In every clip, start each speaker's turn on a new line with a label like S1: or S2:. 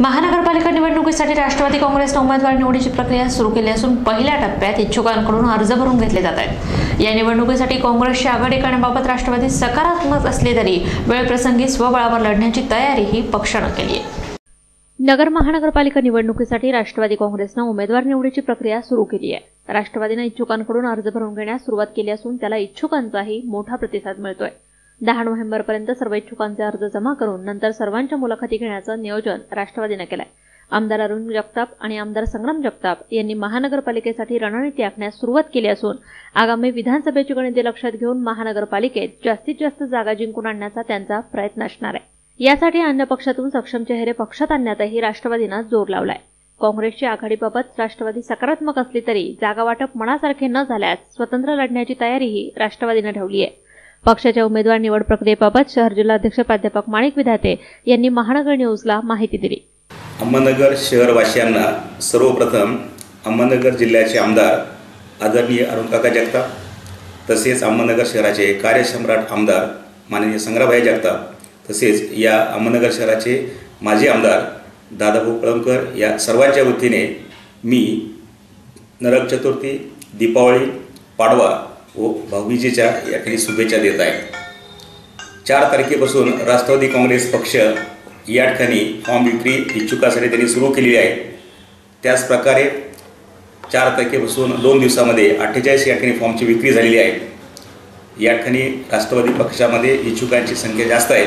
S1: महानगरपालिका निवडणुकीसाठी राष्ट्रवादी काँग्रेसनं उमेदवार निवडीची प्रक्रिया सुरू केली असून पहिल्या टप्प्यात इच्छुकांकडून अर्ज भरून घेतले जात आहेत. या निवडणुकीसाठी काँग्रेसची आघाडी करण्याबाबत राष्ट्रवादी सकारात्मक असले तरी वेळप्रसंगी स्वबळावर लढण्याची तयारीही पक्षानं केली आहे. नगर महानगरपालिका निवडणुकीसाठी राष्ट्रवादी काँग्रेसनं उमेदवार निवडीची प्रक्रिया सुरू केली आहे. राष्ट्रवादीनं इच्छुकांकडून अर्ज भरून घेण्यास सुरुवात केली असून त्याला इच्छुकांचाही मोठा प्रतिसाद मिळतोय. दहा नोव्हेंबरपर्यंत सर्व इच्छुकांचे अर्ज जमा करून नंतर सर्वांच्या मुलाखती घेण्याचं नियोजन राष्ट्रवादीनं केलंय. आमदार अरुण जगताप आणि आमदार संग्राम जगताप यांनी महानगरपालिकेसाठी रणनीती आखण्यास सुरुवात केली असून आगामी विधानसभेची गणिते लक्षात घेऊन महानगरपालिकेत जास्तीत जास्त जागा जिंकून आणण्याचा त्यांचा प्रयत्न असणार आहे. यासाठी अन्य पक्षातून सक्षम चेहरे पक्षात आणण्यातही राष्ट्रवादीनं जोर लावलाय. काँग्रेसची आघाडीबाबत राष्ट्रवादी सकारात्मक असली तरी जागा वाटप मनासारखे न झाल्यास स्वतंत्र लढण्याची तयारीही राष्ट्रवादीनं ठेवली आहे. पक्षाच्या उमेदवार निवड प्रक्रियेबाबत शहर जिल्हाध्यक्ष प्राध्यापक माणिक विधाते यांनी महानगर न्यूजला माहिती दिली.
S2: अहमदनगर शहरवासियांना सर्वप्रथम अहमदनगर जिल्ह्याचे आमदार आदरणीय अरुणकाका जगताप तसेच अहमदनगर शहराचे कार्यसम्राट आमदार माननीय संग्राभाई जगताप तसेच या अहमदनगर शहराचे माजी आमदार दादाभाऊ कळमकर या सर्वांच्या वतीने मी नरक चतुर्थी दीपावली पाडवा व भाऊबीजेच्या या ठिकाणी शुभेच्छा देत आहे चार तारखेपासून राष्ट्रवादी काँग्रेस पक्ष या ठिकाणी फॉर्म विक्री इच्छुकासाठी त्यांनी सुरू केलेली आहे. त्याचप्रकारे चार तारखेपासून दोन दिवसामध्ये अठ्ठेचाळीस या ठिकाणी फॉर्मची विक्री झालेली आहे. या ठिकाणी राष्ट्रवादी पक्षामध्ये इच्छुकांची संख्या जास्त आहे.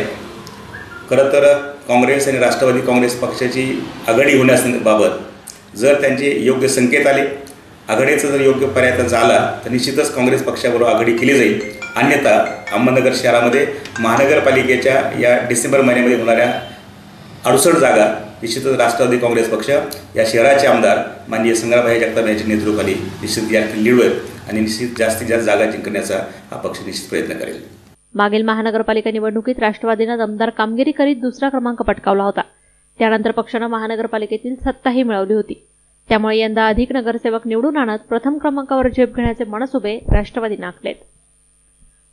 S2: खरं तर काँग्रेस आणि राष्ट्रवादी काँग्रेस पक्षाची आघाडी होण्याबाबत जर त्यांचे योग्य संकेत आले आघाडीचा जर योग्य पर्याय झाला तर निश्चितच काँग्रेस पक्षाबरोबर आघाडी केली जाईल. अन्यथा अहमदनगर शहरामध्ये महानगरपालिकेच्या या डिसेंबर महिन्यामध्ये होणाऱ्या अडुसष्ट जागा निश्चितच राष्ट्रवादी काँग्रेस पक्ष या शहराचे आमदार माननीय संग्रामभाई जगताप यांच्या नेतृत्वाखाली निश्चित या ठिकाणी आणि निश्चित जास्तीत जास्त जागा जिंकण्याचा हा पक्ष निश्चित प्रयत्न करेल.
S1: मागील महानगरपालिका निवडणुकीत राष्ट्रवादीनं दमदार कामगिरी करीत दुसरा क्रमांक पटकावला होता. त्यानंतर पक्षानं महानगरपालिकेतील सत्ताही मिळवली होती. त्यामुळे यंदा अधिक नगरसेवक निवडून आणत प्रथम क्रमांकावर झेप घेण्याचे मनसुबे राष्ट्रवादी नाखलेत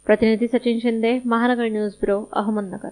S1: प्रतिनिधी सचिन शिंदे महानगर न्यूज ब्युरो अहमदनगर.